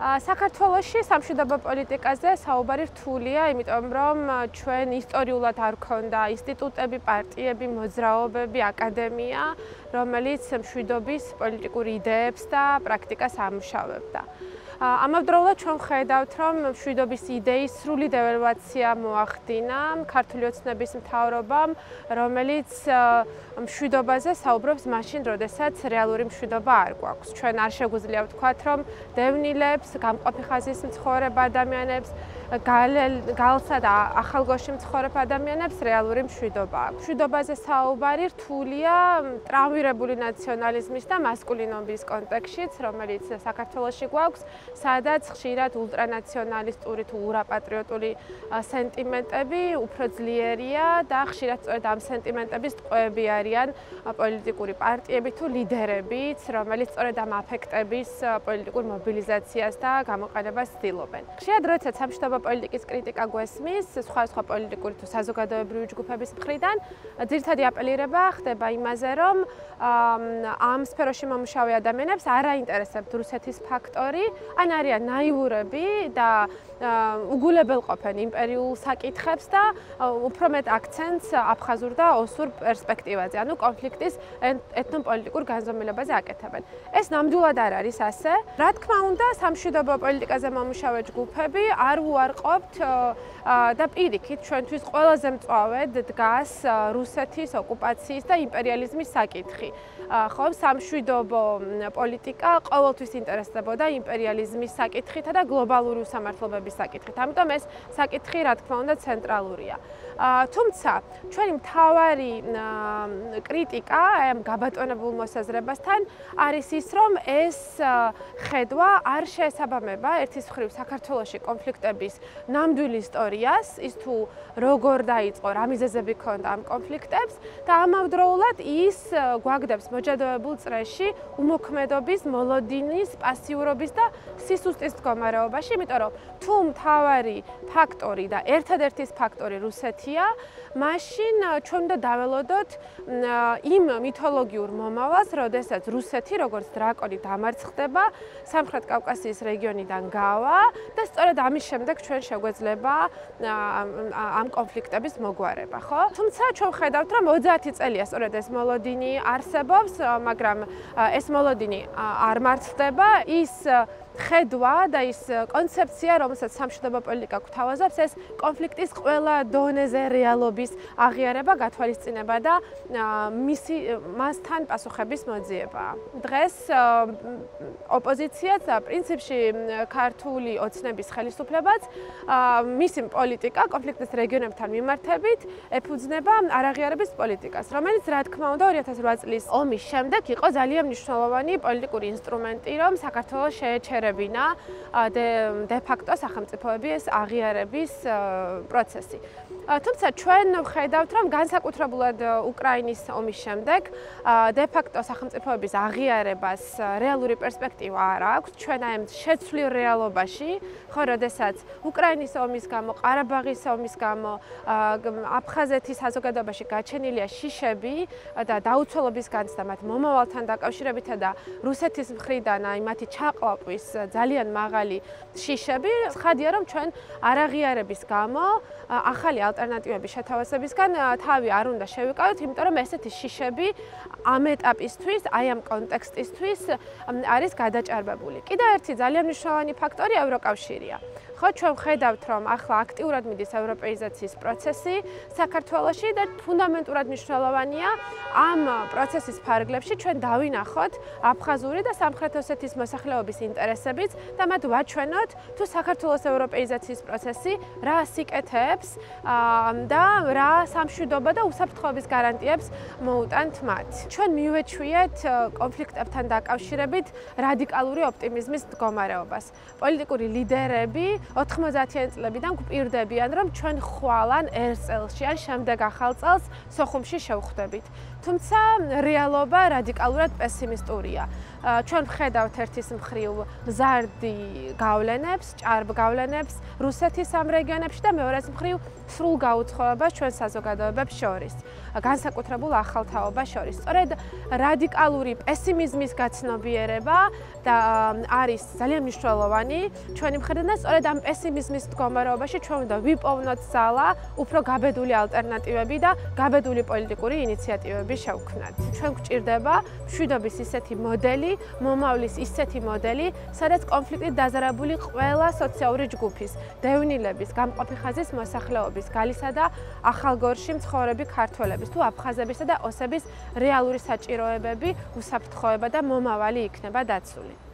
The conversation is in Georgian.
საქართველოსი სამშვიდობო პოლიტიკაზე საუბარი რთულია, იმიტომ რომ ჩვენ ისტორიულად არ ქონდა ინსტიტუტები, პარტიები, მოძრაობები, აკადემია, რომელიც მშვიდობის პოლიტიკურ იდეებს და პრაქტიკას ამუშავებდა. ამავდროულად ჩვენ ხედავთ, რომ მშვიდობის იდეის სრული დევალვაცია მოახდინა ქართული ოცნების მთავრობამ, რომელიც მშვიდობაზე საუბრობს მაშინ, როდესაც რეალური მშვიდობა არ გვაქვს. ჩვენ არ შეგვიძლია ვთქვათ, რომ დევნილებს, გამყოფი ხაზის მცხოვრებ ადამიანებს გალსა და ახალგოში მცხოვრებ ადამიანებს რეალური მშვიდობა აქვს. მშვიდობაზე საუბარი რთულია ტრავმირებული ნაციონალიზმის და მასკულინობის კონტექსტშიც, რომელიც საქართველოში გვაქვს, სადაც ხშირად ულტრანაციონალისტური თუ ურაპატრიოტული სენტიმენტები უფრო ძლიერია და ხშირად სწორედ ამ სენტიმენტების ტყვეები არიან პოლიტიკური პარტიები თუ ლიდერებიც, რომელიც სწორედ ამ აფექტების პოლიტიკურ მობილიზაციას და გამოყენებას ცდილობენ. ხშირად როდესაც სამშვიდობო პოლიტიკის კრიტიკა გვესმის სხვა სხვა პოლიტიკური თუ საზოგადოებრივი ჯგუფების მხრიდან ძირთადი აპელირება ხდება იმაზე რომ ამ სფეროში მომუშავე ადამიანებს არ აინტერესებთ რუსეთის ფაქტორი ან არიან ნაივურები და უგულებელ ყოფენ იმპერიულ საკითხებს და უფრო მეტ აქცენტს აფხაზურ და ოსურ პერსპექტივაზე ანუ კონფლიქტის ეთნოპოლიტიკურ განზომილებაზე აკეთებენ ეს ნამდვილად არ არის ასე რა თქმა უნდა სამშვიდობო პოლიტიკაზე მომუშავე ჯგუფები არ უარ ვარყოფთ და პირიქით ჩვენთვის ყველაზე მწვავედ დგას რუსეთის ოკუპაციის და იმპერიალიზმის საკითხი. ხო, სამშვიდობო პოლიტიკა ყოველთვის ინტერესდებოდა იმპერიალიზმის საკითხითა და გლობალური უსამართლობების საკითხით. ამიტომ ეს საკითხი, რა თქმა უნდა, ცენტრალურია. თუმცა, ჩვენი მთავარი კრიტიკა ამ გაბატონებულ მოსაზრებასთან არის ის, რომ ეს ხედვა არ შეესაბამება ერთის მხრივ საქართველოსი კონფლიქტების ნამდვილ ისტორიას, ის თუ როგორ დაიწყო, რა მიზეზები ქონდა ამ კონფლიქტებს და ამავდროულად ის გვაგდებს მოჯადოებულ წრეში უმოქმედობის, მოლოდინის, პასიურობის და სისუსტის მდგომარეობაში, იმიტომ რომ თუ მთავარი ფაქტორი და ერთადერთი ფაქტორი რუსეთია, მაშინ ჩვენ უნდა დაველოდოთ იმ მითოლოგიურ მომავალს, როდესაც რუსეთი როგორც დრაკონი დამარცხდება, სამხრეთ კავკასიის რეგიონიდან გავა და სწორედ ამის შემდეგ ჩვენ შეგვეძლება ამ კონფლიქტების მოგვარება, ხო? თუმცა ჩვენ ხედავთ, რომ 30 წელია სწორედ ეს მოლოდინი არსებობს, მაგრამ ეს მოლოდინი არ მარცხდება, ის ხედვა და ის კონცეფცია, რომელსაც სამშვიდობო პოლიტიკა გვთავაზობს, ეს კონფლიქტის ყველა დონეზე რეალობის აღიარება, გათვალისწინება და მისი მასთან პასუხების მოძიება. დღეს ოპოზიციაც პრინციპში ქართული ოცნების ხელისუფლებაც მისი პოლიტიკა კონფლიქტის რეგიონებთან მიმართებით ეფუძნება არაღიარების პოლიტიკას, რომელიც რა თქმა უნდა 2008 წლის ომის შემდეგ იყო ძალიან მნიშვნელოვანი პოლიტიკური ინსტრუმენტი, რომ საქართველოს შეეჩერა ეხებინა დე ფაქტო სახელმწიფოების აღიარების პროცესი. თუმცა ჩვენ ვხედავთ, რომ განსაკუთრებულად უკრაინის ომის შემდეგ დე ფაქტო სახელმწიფოების აღიარებას რეალური პერსპექტივა არ აქვს. ჩვენ აი ამ შეცვლილ რეალობაში, ხო, როდესაც უკრაინის ომის გამო, ყარაბაღის ომის გამო, აფხაზეთის საზოგადოებაში გაჩენილია შიშები და დაუცველობის განცდა მათ მომავალთან დაკავშირებით და რუსეთის მხრიდან აი მათი ჩაყლაპვის ძალიან მაღალი შიშები, ხადია რომ ჩვენ არაღიარების გამო ახალი ალტერნატივების შეთავაზებისგან თავი არ უნდა შევიკავოთ, იმიტომ რომ ესეთი შიშები ამ ეტაპისთვის, აი ამ კონტექსტისთვის არის გადაჭარბებული. კიდევ ერთი ძალიან მნიშვნელოვანი ფაქტორი ევროკავშირია. ხო ჩვენ ხედავთ რომ ახლა აქტიურად მიდის ევროპეიზაციის პროცესი საქართველოში და ფუნდამენტურად მნიშვნელოვანია ამ პროცესის ფარგლებში ჩვენ დავინახოთ აფხაზური და სამხრეთ ოსეთის მოსახლეობის ინტერესებიც და მათ ვაჩვენოთ თუ საქართველოს ევროპეიზაციის პროცესი რა სიკეთეებს და რა სამშვიდობო და უსაფრთხოების გარანტიებს მოუტანთ მათ. ჩვენ მივეჩვიეთ კონფლიქტებთან დაკავშირებით რადიკალური ოპტიმიზმის მდგომარეობას. პოლიტიკური ლიდერები 90-იან წლებიდან გვპირდებიან, რომ ჩვენ ხვალან ერთ წელში ან შემდეგ ახალ წელს სოხუმში შევხვდებით. თუმცა რეალობა რადიკალურად პესიმისტურია. ჩვენ ვხედავთ ერთის მხრივ მზარდი გავლენებს, ჭარბ გავლენებს რუსეთის ამ რეგიონებში და მეორეს მხრივ სრულ გაუცხოებას ჩვენ საზოგადოებებს შორის, განსაკუთრებულ ახალთაობას შორის. სწორედ რადიკალური პესიმიზმის გაცნობიერება და არის ძალიან მნიშვნელოვანი ჩვენი მხრიდან და სწორედ ამ პესიმიზმის მდგომარეობაში ჩვენ უნდა ვიპოვნოთ ძალა უფრო გაბედული ალტერნატივები და გაბედული პოლიტიკური ინიციატივები შევქმნათ. ჩვენ გვჭირდება მშვიდობის ისეთი მოდელი, მომავლის ისეთი მოდელი, სადაც კონფლიქტით დაზარებული ყველა სოციალური ჯგუფის, დევნილების, გამყოფი ხაზის მოსახლეობის, გალისა და ახალგორში მცხოვრები ქართველების თუ აფხაზებისა და ოსების რეალური საჭიროებები, უსაფრთხოება და მომავალი იქნება დაცული.